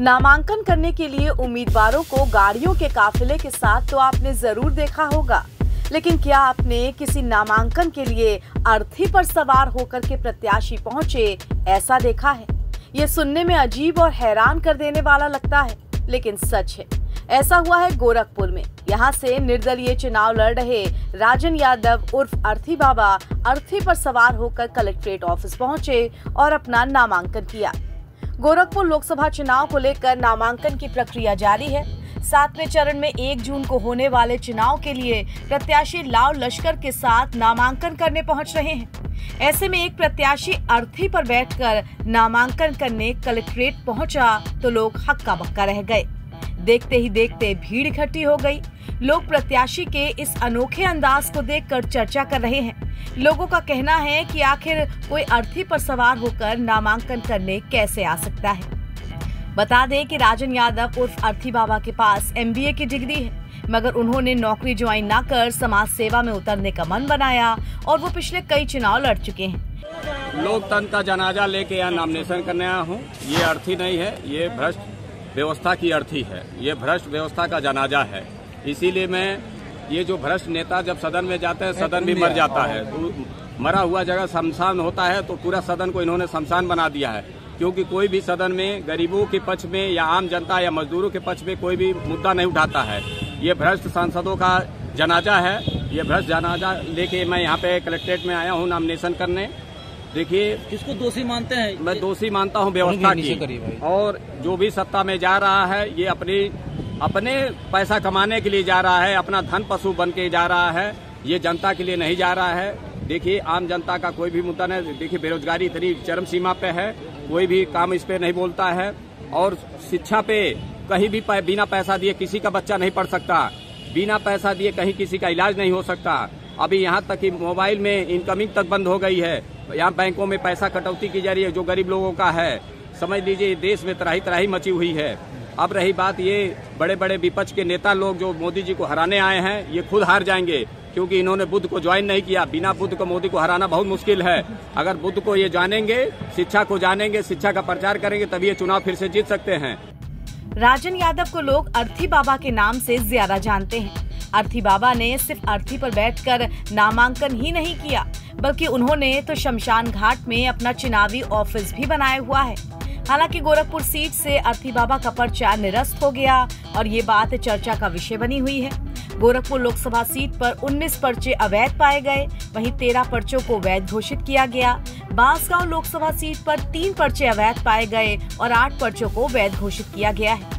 नामांकन करने के लिए उम्मीदवारों को गाड़ियों के काफिले के साथ तो आपने ज़रूर देखा होगा। लेकिन क्या आपने किसी नामांकन के लिए अर्थी पर सवार होकर के प्रत्याशी पहुँचे, ऐसा देखा है? ये सुनने में अजीब और हैरान कर देने वाला लगता है, लेकिन सच है। ऐसा हुआ है गोरखपुर में। यहाँ से निर्दलीय चुनाव लड़ रहे राजन यादव उर्फ़ अर्थी बाबा अर्थी पर सवार होकर कलेक्ट्रेट ऑफ़िस पहुँचे और अपना नामांकन किया। गोरखपुर लोकसभा चुनाव को लेकर नामांकन की प्रक्रिया जारी है। सातवें चरण में एक जून को होने वाले चुनाव के लिए प्रत्याशी लाव लश्कर के साथ नामांकन करने पहुँच रहे हैं। ऐसे में एक प्रत्याशी अर्थी पर बैठकर नामांकन करने कलेक्ट्रेट पहुँचा तो लोग हक्का बक्का रह गए। देखते ही देखते भीड़ इकट्ठी हो गई। लोग प्रत्याशी के इस अनोखे अंदाज को देखकर चर्चा कर रहे हैं। लोगों का कहना है कि आखिर कोई अर्थी पर सवार होकर नामांकन करने कैसे आ सकता है? बता दें कि राजन यादव उर्फ़ अर्थी बाबा के पास एमबीए की डिग्री है, मगर उन्होंने नौकरी ज्वाइन न कर समाज सेवा में उतरने का मन बनाया और वो पिछले कई चुनाव लड़ चुके हैं। लोकतंत्र का जनाजा लेके यहाँ नॉमिनेशन करने आया हूँ। ये अर्थी नहीं है, ये भ्रष्ट व्यवस्था की अर्थी है। ये भ्रष्ट व्यवस्था का जनाजा है। इसीलिए मैं ये जो भ्रष्ट नेता जब सदन में जाते हैं सदन भी मर जाता है। तो मरा हुआ जगह शमशान होता है तो पूरा सदन को इन्होंने शमशान बना दिया है। क्योंकि कोई भी सदन में गरीबों के पक्ष में या आम जनता या मजदूरों के पक्ष में कोई भी मुद्दा नहीं उठाता है। ये भ्रष्ट सांसदों का जनाजा है। ये भ्रष्ट जनाजा लेके मैं यहाँ पे कलेक्ट्रेट में आया हूँ नॉमिनेशन करने। देखिए किसको दोषी मानते हैं? मैं दोषी मानता हूँ व्यवस्था की। और जो भी सत्ता में जा रहा है ये अपनी अपने पैसा कमाने के लिए जा रहा है अपना धन पशु बन के जा रहा है ये जनता के लिए नहीं जा रहा है। देखिए आम जनता का कोई भी मुद्दा नहीं देखिए बेरोजगारी इतनी चरम सीमा पे है कोई भी काम इस पे नहीं बोलता है। और शिक्षा पे कहीं भी बिना पैसा दिए किसी का बच्चा नहीं पढ़ सकता बिना पैसा दिए कहीं किसी का इलाज नहीं हो सकता। अभी यहाँ तक कि मोबाइल में इनकमिंग तक बंद हो गई है। यहाँ बैंकों में पैसा कटौती की जा रही है, जो गरीब लोगों का है। समझ लीजिए देश में तराही तराही मची हुई है। अब रही बात ये बड़े बड़े विपक्ष के नेता लोग जो मोदी जी को हराने आए हैं, ये खुद हार जाएँगे, क्योंकि इन्होंने बुद्ध को ज्वाइन नहीं किया। बिना बुद्ध को मोदी को हराना बहुत मुश्किल है। अगर बुद्ध को ये जानेंगे, शिक्षा को जानेंगे, शिक्षा का प्रचार करेंगे, तभी ये चुनाव फिर से जीत सकते हैं। राजन यादव को लोग अर्थी बाबा के नाम से ज़्यादा जानते हैं। अर्थी बाबा ने सिर्फ़ अर्थी पर बैठकर नामांकन ही नहीं किया, बल्कि उन्होंने तो शमशान घाट में अपना चुनावी ऑफ़िस भी बनाया हुआ है। हालाँकि गोरखपुर सीट से अर्थी बाबा का पर्चा निरस्त हो गया और ये बात चर्चा का विषय बनी हुई है। गोरखपुर लोकसभा सीट पर 19 पर्चे अवैध पाए गए, वहीं 13 पर्चों को वैध घोषित किया गया। बांसगांव लोकसभा सीट पर तीन पर्चे अवैध पाए गए और आठ पर्चों को वैध घोषित किया गया है।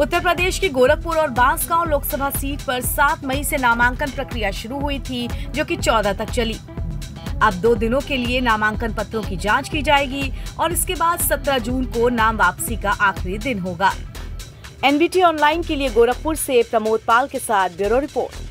उत्तर प्रदेश की गोरखपुर और बांसगांव लोकसभा सीट पर 7 मई से नामांकन प्रक्रिया शुरू हुई थी, जो कि 14 तक चली। अब दो दिनों के लिए नामांकन पत्रों की जाँच की जाएगी और इसके बाद 17 जून को नाम वापसी का आखिरी दिन होगा। एनबीटी ऑनलाइन के लिए गोरखपुर से प्रमोद पाल के साथ ब्यूरो रिपोर्ट।